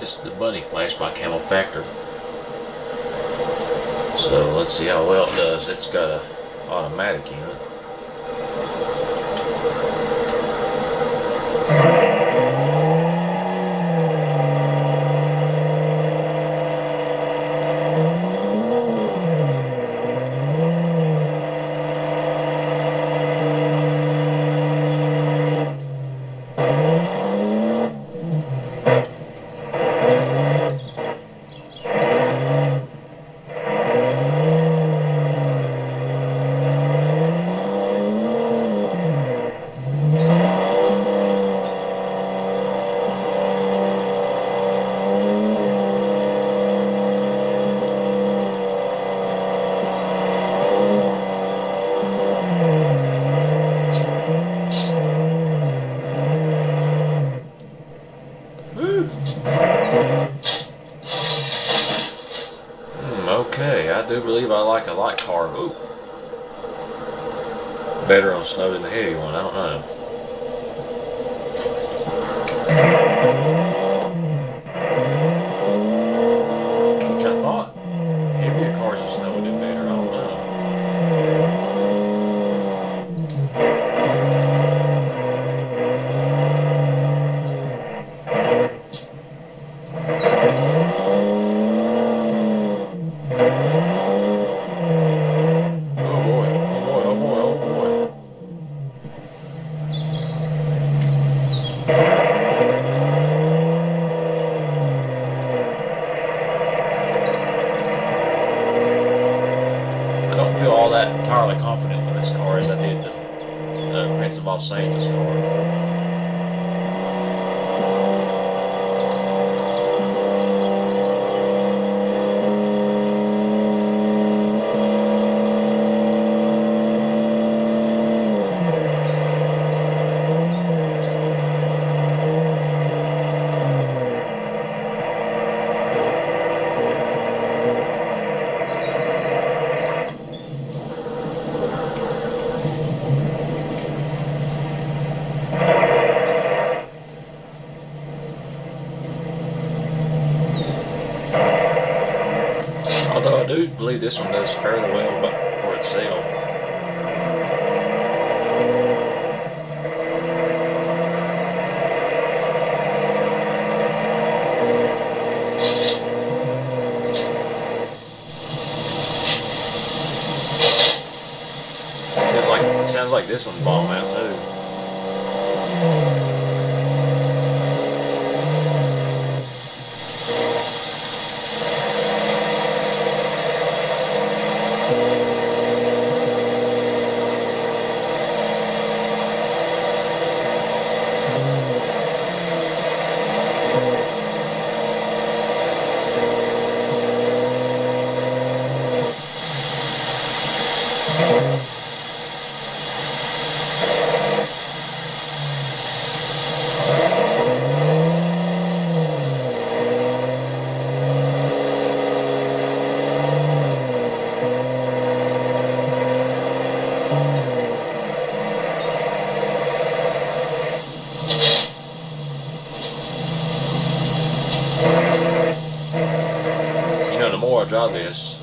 This is the Bunny Flash by Camel Factor. So let's see how well it does. It's got a automatic in it. Woo. Hmm, okay, I do believe I like a light car. Ooh. Better on snow than the heavy one, I don't know. Which I thought heavier cars in snow would do better, I don't know. Oh boy, oh boy, oh boy, oh boy. I don't feel all that entirely confident with this car as I did the uh, Prince of All Saints' car. Although I do believe this one does fairly well but for itself. Sounds like this one out too. You know, the more I drive this,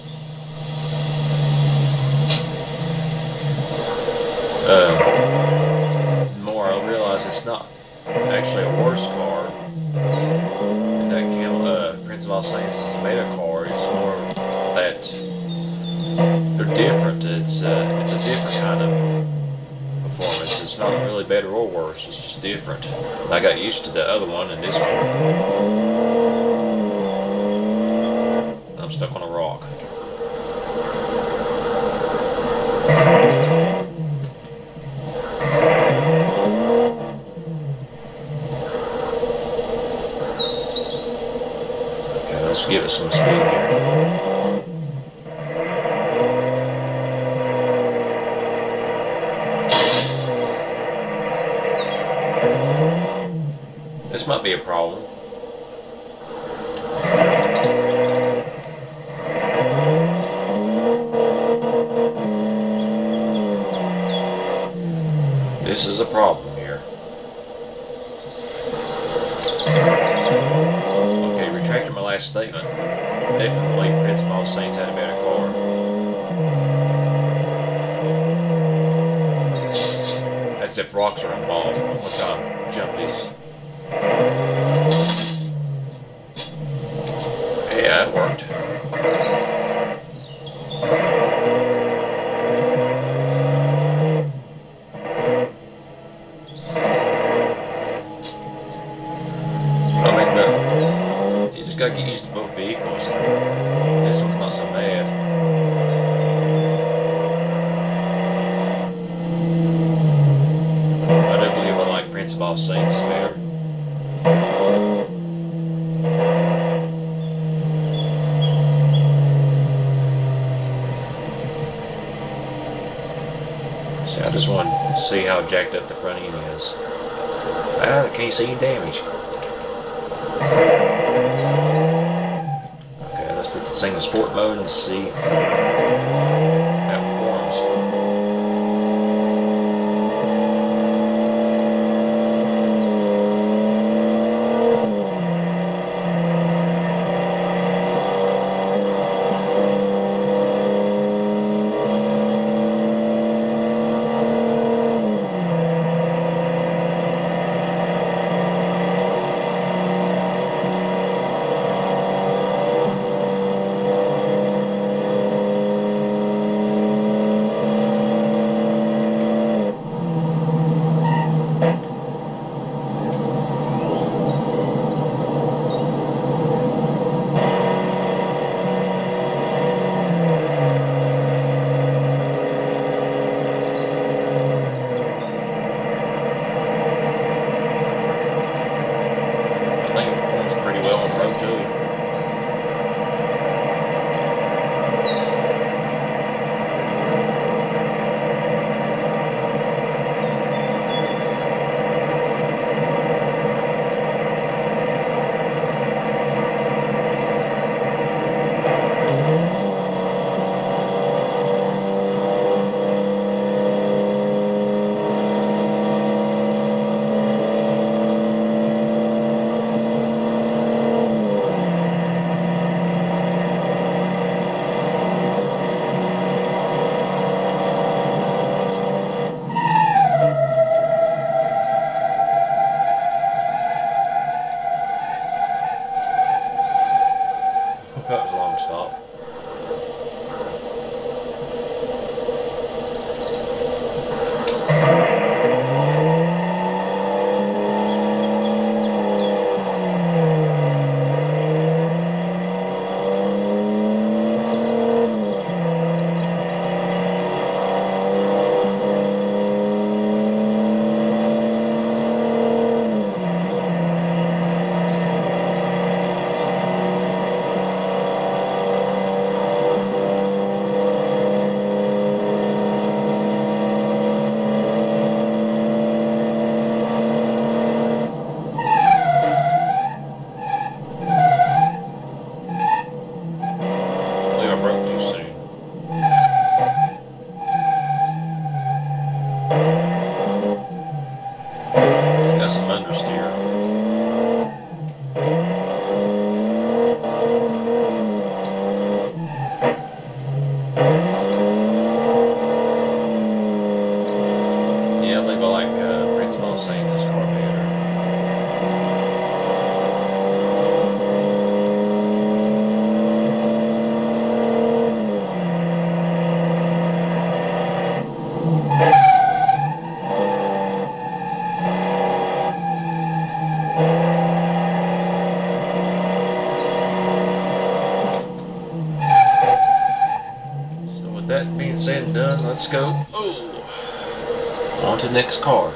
uh, the more I realize it's not actually a worse car. And that Camel, uh, Prince of All Saints is a beta car. It's more that they're different. It's uh, it's a different kind of performance. It's not really better or worse. It's just different. I got used to the other one and this one. I'm stuck on a rock. Give it some speed. This might be a problem. This is a problem last statement. Definitely Prince of All Saints had a better car. That's if rocks are involved. What time um, jump is. Yeah, it worked. I mean, but you just gotta get used to both vehicles. This one's not so bad. I do believe I like Prince of All I just want to see how jacked up the front end is. Ah, I can't see any damage. Okay, let's put this thing in sport mode and see I broke too soon. It's got some understeer. Yeah, I believe I like uh, Prince of All Saints' car better. So with that being said and done, let's go. Oh, on to the next car.